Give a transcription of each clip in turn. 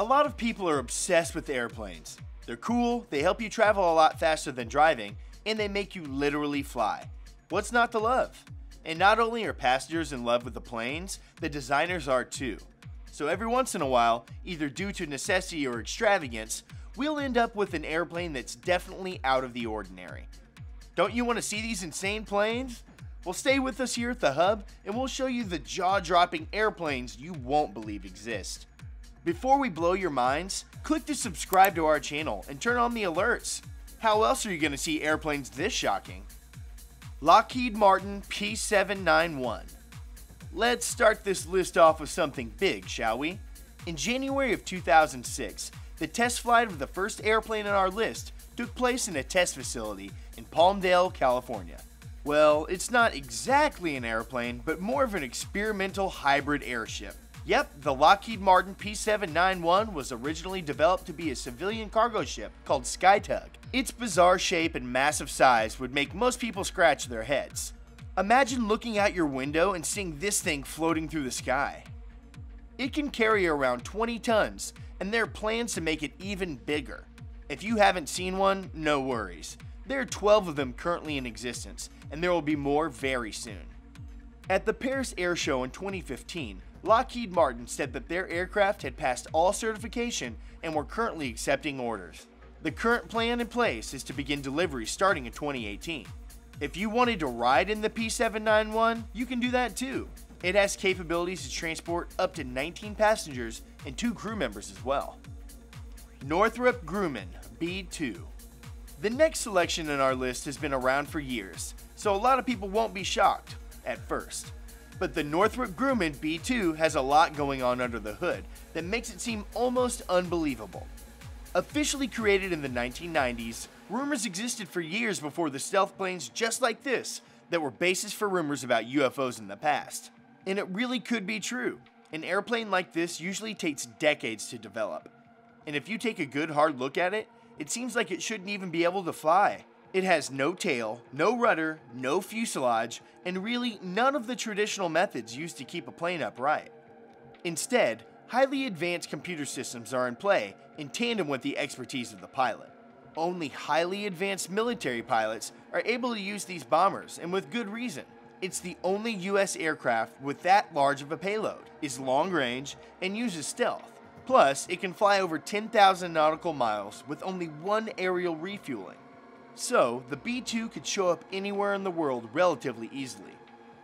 A lot of people are obsessed with airplanes. They're cool, they help you travel a lot faster than driving, and they make you literally fly. What's not to love? And not only are passengers in love with the planes, the designers are too. So every once in a while, either due to necessity or extravagance, we'll end up with an airplane that's definitely out of the ordinary. Don't you want to see these insane planes? Well, stay with us here at the Hub, and we'll show you the jaw dropping airplanes you won't believe exist. Before we blow your minds, click to subscribe to our channel and turn on the alerts. How else are you going to see airplanes this shocking? Lockheed Martin P791. Let's start this list off with something big, shall we? In January of 2006, the test flight of the first airplane on our list took place in a test facility in Palmdale, California. Well, it's not exactly an airplane, but more of an experimental hybrid airship. Yep, the Lockheed Martin P791 was originally developed to be a civilian cargo ship called Skytug. Its bizarre shape and massive size would make most people scratch their heads. Imagine looking out your window and seeing this thing floating through the sky. It can carry around 20 tons, and there are plans to make it even bigger. If you haven't seen one, no worries. There are 12 of them currently in existence, and there will be more very soon. At the Paris Air Show in 2015, Lockheed Martin said that their aircraft had passed all certification and were currently accepting orders. The current plan in place is to begin delivery starting in 2018. If you wanted to ride in the P791, you can do that too. It has capabilities to transport up to 19 passengers and 2 crew members as well. Northrop Grumman B-2 The next selection in our list has been around for years, so a lot of people won't be shocked at first but the Northrop Grumman B2 has a lot going on under the hood that makes it seem almost unbelievable. Officially created in the 1990s, rumors existed for years before the stealth planes just like this that were basis for rumors about UFOs in the past. And it really could be true. An airplane like this usually takes decades to develop. And if you take a good hard look at it, it seems like it shouldn't even be able to fly. It has no tail, no rudder, no fuselage, and really none of the traditional methods used to keep a plane upright. Instead, highly advanced computer systems are in play in tandem with the expertise of the pilot. Only highly advanced military pilots are able to use these bombers, and with good reason. It's the only US aircraft with that large of a payload, is long range, and uses stealth. Plus, it can fly over 10,000 nautical miles with only one aerial refueling. So, the B2 could show up anywhere in the world relatively easily.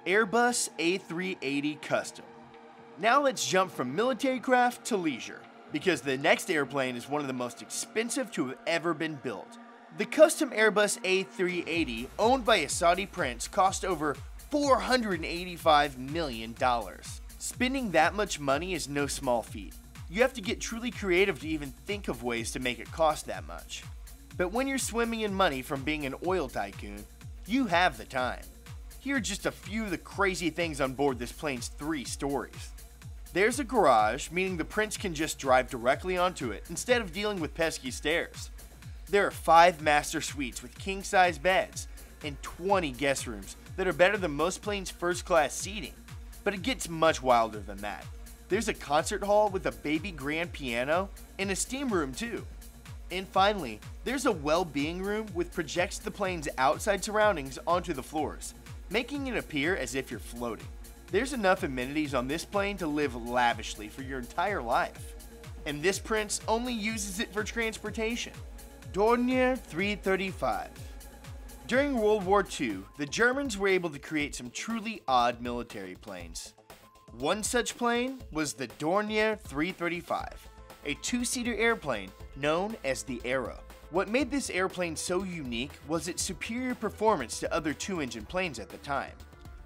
Airbus A380 Custom. Now let's jump from military craft to leisure, because the next airplane is one of the most expensive to have ever been built. The custom Airbus A380, owned by a Saudi prince, cost over $485 million. Spending that much money is no small feat. You have to get truly creative to even think of ways to make it cost that much. But when you're swimming in money from being an oil tycoon, you have the time. Here are just a few of the crazy things on board this plane's three stories. There's a garage, meaning the prince can just drive directly onto it instead of dealing with pesky stairs. There are five master suites with king size beds and 20 guest rooms that are better than most planes' first class seating. But it gets much wilder than that. There's a concert hall with a baby grand piano and a steam room too. And finally, there's a well-being room which projects the plane's outside surroundings onto the floors, making it appear as if you're floating. There's enough amenities on this plane to live lavishly for your entire life. And this prince only uses it for transportation. Dornier 335 During World War II, the Germans were able to create some truly odd military planes. One such plane was the Dornier 335, a two-seater airplane known as the Arrow. What made this airplane so unique was its superior performance to other two-engine planes at the time.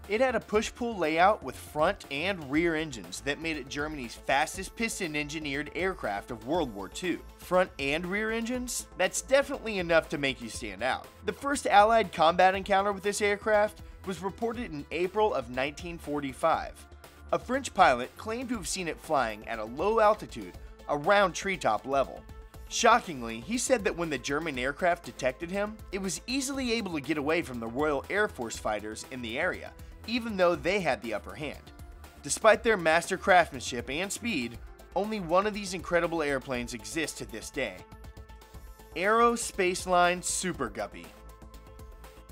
It had a push-pull layout with front and rear engines that made it Germany's fastest piston-engineered aircraft of World War II. Front and rear engines? That's definitely enough to make you stand out. The first Allied combat encounter with this aircraft was reported in April of 1945. A French pilot claimed to have seen it flying at a low altitude around treetop level. Shockingly, he said that when the German aircraft detected him, it was easily able to get away from the Royal Air Force fighters in the area, even though they had the upper hand. Despite their master craftsmanship and speed, Only one of these incredible airplanes exists to this day. Aero Spaceline Super Guppy.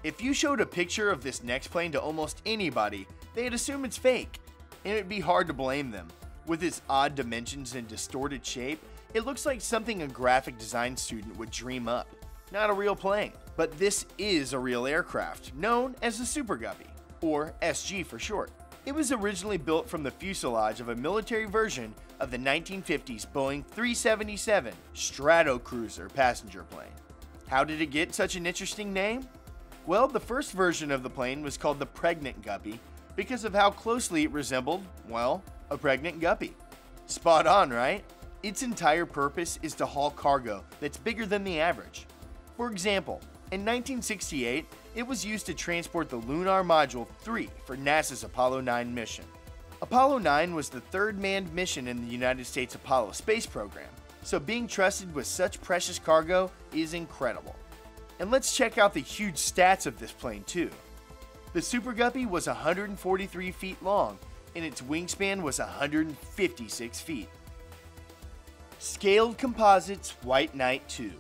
If you showed a picture of this next plane to almost anybody, they'd assume it's fake, and it'd be hard to blame them. With its odd dimensions and distorted shape, it looks like something a graphic design student would dream up. Not a real plane, but this is a real aircraft, known as the Super Guppy, or SG for short. It was originally built from the fuselage of a military version of the 1950s Boeing 377 Stratocruiser passenger plane. How did it get such an interesting name? Well, the first version of the plane was called the Pregnant Guppy because of how closely it resembled, well, a pregnant guppy. Spot on, right? Its entire purpose is to haul cargo that's bigger than the average. For example, in 1968, it was used to transport the Lunar Module 3 for NASA's Apollo 9 mission. Apollo 9 was the third manned mission in the United States Apollo space program, so being trusted with such precious cargo is incredible. And let's check out the huge stats of this plane too. The Super Guppy was 143 feet long, and its wingspan was 156 feet. Scaled Composites White Knight 2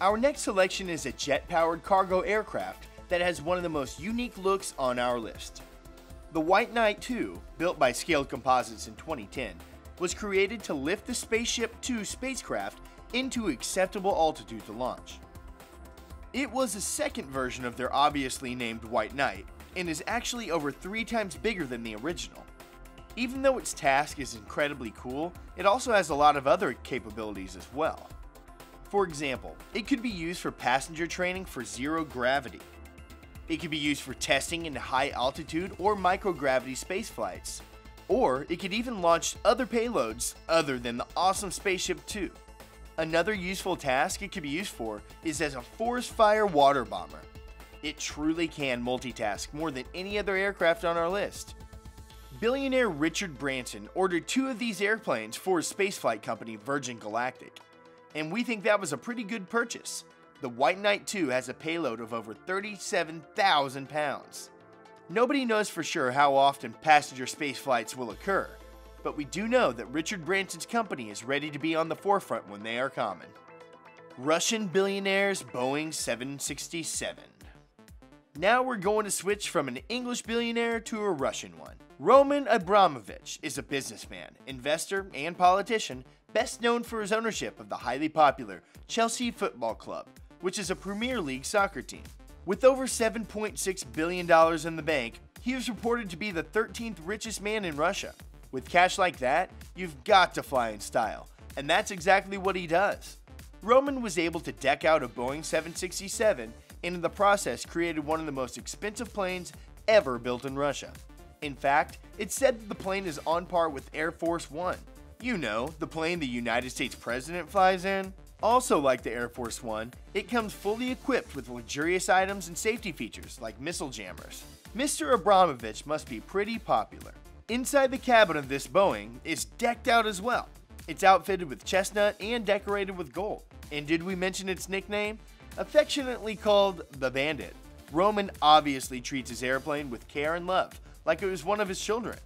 Our next selection is a jet-powered cargo aircraft that has one of the most unique looks on our list. The White Knight 2, built by Scaled Composites in 2010, was created to lift the Spaceship Two spacecraft into acceptable altitude to launch. It was a second version of their obviously named White Knight, and is actually over three times bigger than the original. Even though its task is incredibly cool, it also has a lot of other capabilities as well. For example, it could be used for passenger training for zero gravity, it could be used for testing in high altitude or microgravity space flights. Or it could even launch other payloads other than the awesome Spaceship Two. Another useful task it could be used for is as a forest fire water bomber. It truly can multitask more than any other aircraft on our list. Billionaire Richard Branson ordered two of these airplanes for his spaceflight company Virgin Galactic, and we think that was a pretty good purchase. The White Knight 2 has a payload of over 37,000 pounds. Nobody knows for sure how often passenger space flights will occur, but we do know that Richard Branson's company is ready to be on the forefront when they are common. Russian billionaire's Boeing 767. Now we're going to switch from an English billionaire to a Russian one. Roman Abramovich is a businessman, investor, and politician best known for his ownership of the highly popular Chelsea Football Club, which is a Premier League soccer team. With over $7.6 billion in the bank, he is reported to be the 13th richest man in Russia. With cash like that, you've got to fly in style, and that's exactly what he does. Roman was able to deck out a Boeing 767 and in the process created one of the most expensive planes ever built in Russia. In fact, it's said that the plane is on par with Air Force One. You know, the plane the United States President flies in. Also, like the Air Force One, it comes fully equipped with luxurious items and safety features like missile jammers. Mr. Abramovich must be pretty popular. Inside the cabin of this Boeing is decked out as well. It's outfitted with chestnut and decorated with gold. And did we mention its nickname? Affectionately called the Bandit. Roman obviously treats his airplane with care and love, like it was one of his children.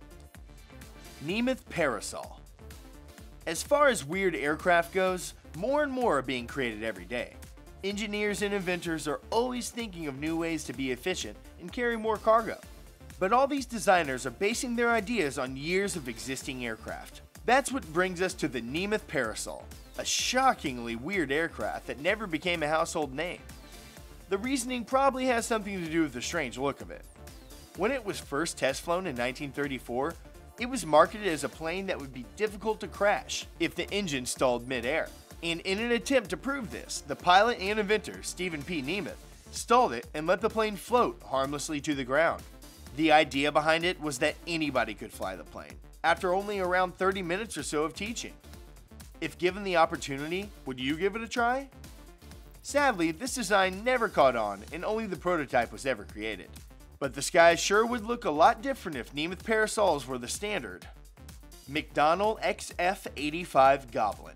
Nemeth Parasol. As far as weird aircraft goes, more and more are being created every day. Engineers and inventors are always thinking of new ways to be efficient and carry more cargo. But all these designers are basing their ideas on years of existing aircraft. That's what brings us to the Nemeth Parasol, a shockingly weird aircraft that never became a household name. The reasoning probably has something to do with the strange look of it. When it was first test flown in 1934, it was marketed as a plane that would be difficult to crash if the engine stalled midair. And in an attempt to prove this, the pilot and inventor, Stephen P. Nemeth, stalled it and let the plane float harmlessly to the ground. The idea behind it was that anybody could fly the plane, after only around 30 minutes or so of teaching. If given the opportunity, would you give it a try? Sadly, this design never caught on and only the prototype was ever created. But the sky sure would look a lot different if Nemeth parasols were the standard. McDonnell XF-85 Goblin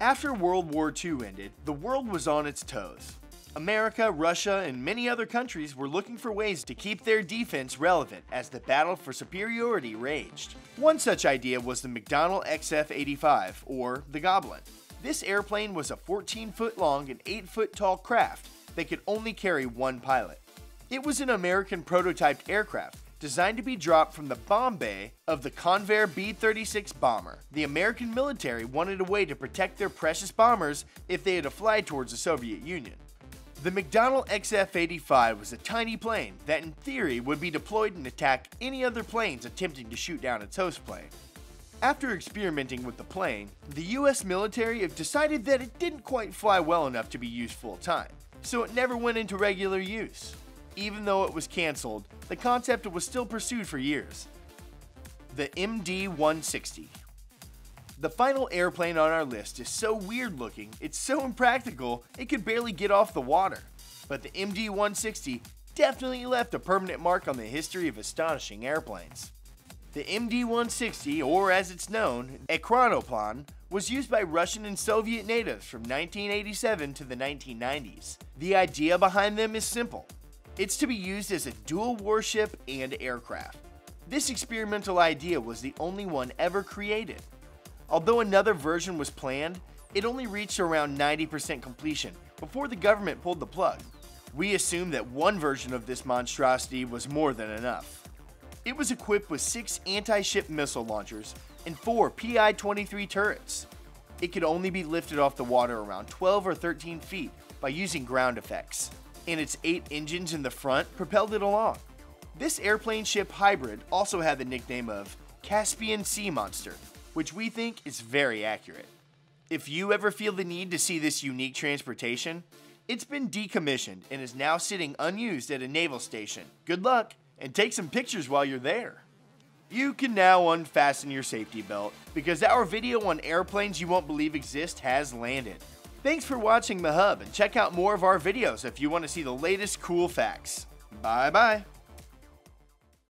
after World War II ended, the world was on its toes. America, Russia, and many other countries were looking for ways to keep their defense relevant as the battle for superiority raged. One such idea was the McDonnell XF-85, or the Goblin. This airplane was a 14 foot long and 8 foot tall craft that could only carry one pilot. It was an American prototyped aircraft designed to be dropped from the bomb bay of the Convair B-36 bomber. The American military wanted a way to protect their precious bombers if they had to fly towards the Soviet Union. The McDonnell XF-85 was a tiny plane that in theory would be deployed and attack any other planes attempting to shoot down its host plane. After experimenting with the plane, the US military have decided that it didn't quite fly well enough to be used full time, so it never went into regular use. Even though it was cancelled, the concept was still pursued for years. The MD-160 the final airplane on our list is so weird looking, it's so impractical, it could barely get off the water. But the MD-160 definitely left a permanent mark on the history of astonishing airplanes. The MD-160, or as it's known, Ekranoplan, was used by Russian and Soviet natives from 1987 to the 1990s. The idea behind them is simple. It's to be used as a dual warship and aircraft. This experimental idea was the only one ever created. Although another version was planned, it only reached around 90% completion before the government pulled the plug. We assume that one version of this monstrosity was more than enough. It was equipped with six anti-ship missile launchers and four PI-23 turrets. It could only be lifted off the water around 12 or 13 feet by using ground effects, and its eight engines in the front propelled it along. This airplane ship hybrid also had the nickname of Caspian Sea Monster which we think is very accurate. If you ever feel the need to see this unique transportation, it's been decommissioned and is now sitting unused at a naval station. Good luck, and take some pictures while you're there. You can now unfasten your safety belt because our video on airplanes you won't believe exist has landed. Thanks for watching The Hub and check out more of our videos if you want to see the latest cool facts. Bye bye.